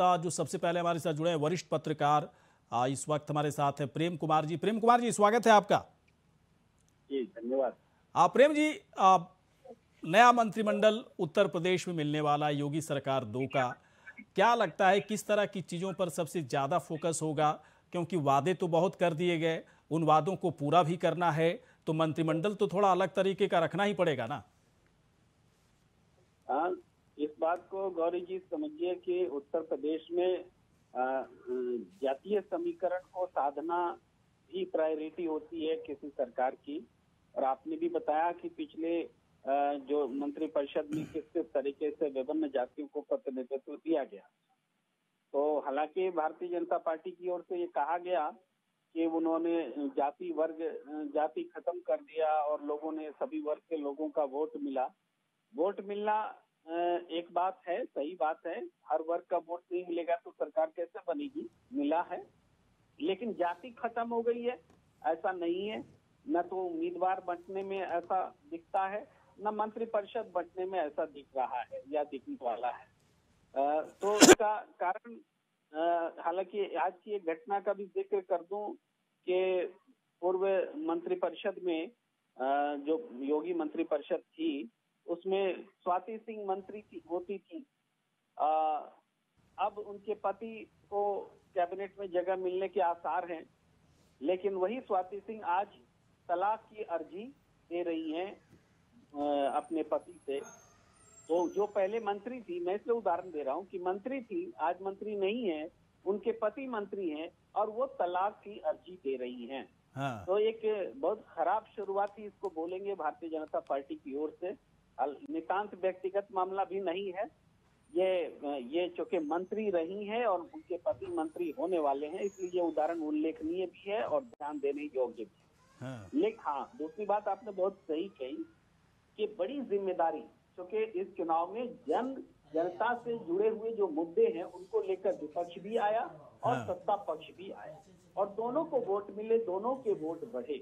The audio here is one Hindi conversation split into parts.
जो सबसे पहले हमारे साथ जुड़े हैं वरिष्ठ पत्रकार आ, इस वक्त हमारे साथ है प्रेम कुमार जी। प्रेम कुमार जी स्वागत है आपका। जी धन्यवाद। प्रेम जी आ, नया मंत्रिमंडल उत्तर प्रदेश में मिलने वाला योगी सरकार दो का। क्या लगता है किस तरह की चीज़ों पर सबसे ज़्यादा फोकस होगा? क्योंकि वादे तो बहुत कर दिए गए उन वादों को पूरा भी करना है तो मंत्रिमंडल तो थोड़ा अलग तरीके का रखना ही पड़ेगा ना? हाँ इस बात को गौरी जी समझिए कि उत्तर प्रदेश में जातीय समीकरण को साधना भी प्रायोरिटी होती है किसी सरकार की। और आपने भी बताया कि पिछले जो मंत्रिपरिषद में किस किस तरीके से विभिन्न जातियों को प्रतिनिधित्व दिया गया। तो हालाँकि भारतीय जनता पार्टी की ओर से ये कहा गया कि उन्होंने जाति वर्ग जाति खत्म कर दिया और लोगों ने, सभी वर्ग के लोगों का वोट मिला। वोट मिलना एक बात है सही बात है हर वर्ग का वोट नहीं मिलेगा तो सरकार कैसे बनेगी? मिला है लेकिन जाति खत्म हो गई है ऐसा नहीं है। न तो उम्मीदवार बंटने में ऐसा दिखता है न मंत्रिपरिषद बंटने में ऐसा दिख रहा है या दिखने वाला है। आ, तो इसका कारण हालाँकि आज की एक घटना का भी ज़िक्र कर दूँ कि पूर्व मंत्रिपरिषद में आ, जो योगी मंत्रिपरिषद थी उसमें स्वाति सिंह मंत्री थी होती थी। आ, अब उनके पति को कैबिनेट में जगह मिलने के आसार हैं लेकिन वही स्वाति सिंह आज तलाक की अर्जी दे रही हैं अपने पति से। तो जो पहले मंत्री थी मैं इसलिए उदाहरण दे रहा हूँ कि मंत्री थी आज मंत्री नहीं है उनके पति मंत्री हैं और वो तलाक की अर्जी दे रही हैं। हाँ। तो एक बहुत खराब शुरुआत ही इसको बोलेंगे भारतीय जनता पार्टी की ओर से। नितांत व्यक्तिगत मामला भी नहीं है ये ये चूँकि मंत्री रही हैं और उनके पति मंत्री होने वाले हैं इसलिए ये उदाहरण उल्लेखनीय भी है और ध्यान देने योग्य भी हाँ। लेकिन हाँ दूसरी बात आपने बहुत सही कही कि बड़ी ज़िम्मेदारी क्योंकि इस चुनाव में जन जनता से जुड़े हुए जो मुद्दे हैं उनको लेकर विपक्ष भी आया और हाँ। सत्ता पक्ष भी आया और दोनों को वोट मिले दोनों के वोट बढ़े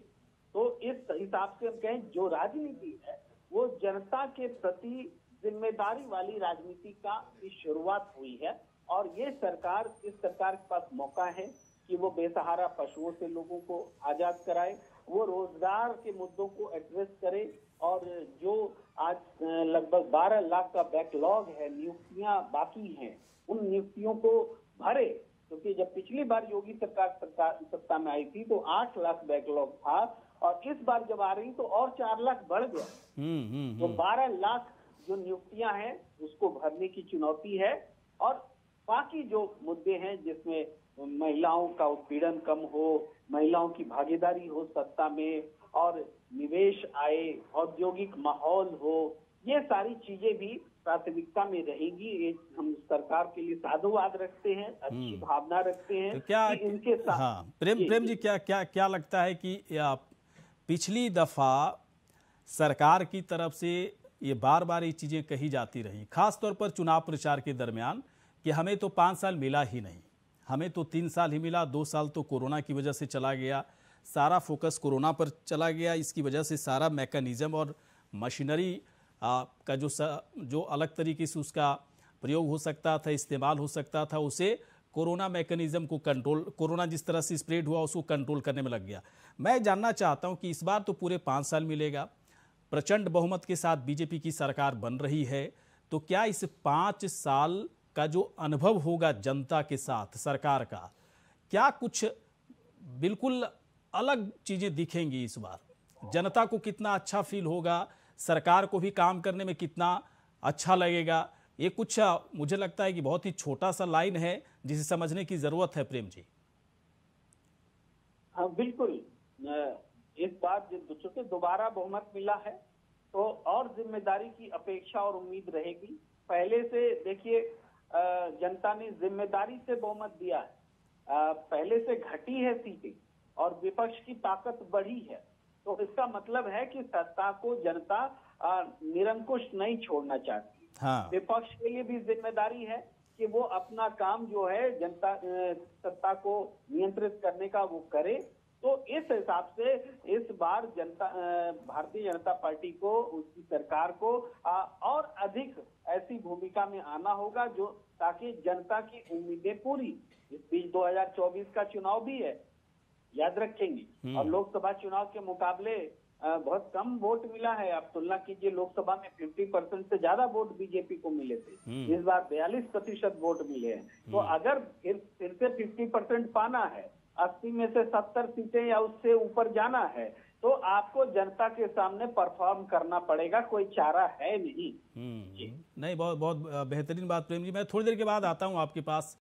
तो इस हिसाब से हम कहें जो राजनीति है वो जनता के प्रति ज़िम्मेदारी वाली राजनीति का की शुरुआत हुई है। और ये सरकार इस सरकार के पास मौका है कि वो बेसहारा पशुओं से लोगों को आज़ाद कराए, वो रोज़गार के मुद्दों को एड्रेस करे और जो आज लगभग 12 लाख का बैकलॉग है, नियुक्तियाँ बाकी हैं, उन नियुक्तियों को भरे। क्योंकि जब पिछली बार योगी सरकार सत्ता में आई थी तो 8 लाख बैकलॉग था। और इस बार जब आ रही तो और चार लाख बढ़ गया हम्म, हम्म, तो 12 हम्म। लाख जो नियुक्तियाँ हैं उसको भरने की चुनौती है और बाकी जो मुद्दे हैं जिसमें महिलाओं का उत्पीड़न कम हो महिलाओं की भागीदारी हो सत्ता में और निवेश आए औद्योगिक माहौल हो ये सारी चीज़ें भी प्राथमिकता में रहेगी ये हम सरकार के लिए साधुवाद रखते हैं अच्छी। भावना रखते हैं तो क्या इनके साथ हाँ, प्रेम प्रेम जी क्या क्या क्या लगता है कि पिछली दफ़ा सरकार की तरफ़ से ये बार बार ये चीज़ें कही जाती रही खासतौर पर चुनाव प्रचार के दरमियान कि हमें तो पाँच साल मिला ही नहीं। हमें तो तीन साल ही मिला दो साल तो कोरोना की वजह से चला गया सारा फोकस कोरोना पर चला गया इसकी वजह से सारा मैकेनिज़्म और मशीनरी का जो स, जो अलग तरीके से उसका प्रयोग हो सकता था इस्तेमाल हो सकता था उसे कोरोना मैकेनिज़्म को कंट्रोल कोरोना जिस तरह से स्प्रेड हुआ, उसको कंट्रोल करने में लग गया। मैं जानना चाहता हूँ कि इस बार तो पूरे पाँच साल मिलेगा। प्रचंड बहुमत के साथ बीजेपी की सरकार बन रही है। तो क्या इस पाँच साल का जो अनुभव होगा जनता के साथ, सरकार का, क्या कुछ बिल्कुल अलग चीज़ें दिखेंगी इस बार? जनता को कितना अच्छा फील होगा? सरकार को भी काम करने में कितना अच्छा लगेगा? ये कुछ मुझे लगता है कि बहुत ही छोटा सा लाइन है जिसे समझने की ज़रूरत है प्रेम जी। हाँ बिल्कुल। इस बार चूँकि दोबारा बहुमत मिला है तो और ज़िम्मेदारी की अपेक्षा और उम्मीद रहेगी। पहले से देखिए जनता ने ज़िम्मेदारी से बहुमत दिया है। पहले से घटी है सीटें और विपक्ष की ताकत बढ़ी है। तो इसका मतलब है कि सत्ता को जनता निरंकुश नहीं छोड़ना चाहती। हाँ। विपक्ष के लिए भी ज़िम्मेदारी है कि वो अपना काम जो है जनता सत्ता को नियंत्रित करने का वो करे। तो इस हिसाब से इस बार जनता भारतीय जनता पार्टी को उसकी सरकार को और अधिक ऐसी भूमिका में आना होगा जो ताकि जनता की उम्मीदें पूरी। इस बीच 2024 का चुनाव भी है याद रखेंगे। और लोकसभा चुनाव के मुकाबले बहुत कम वोट मिला है। आप तुलना कीजिए लोकसभा में 50 परसेंट से ज़्यादा वोट बीजेपी को मिले थे। इस बार 42 प्रतिशत वोट मिले हैं। तो अगर फिर फिर से 50 परसेंट पाना है 80 में से 70 सीटें या उससे ऊपर जाना है तो आपको जनता के सामने परफॉर्म करना पड़ेगा कोई चारा है नहीं। हम्म, नहीं बहुत बहुत बेहतरीन बात प्रेम जी। मैं थोड़ी देर के बाद आता हूँ आपके पास।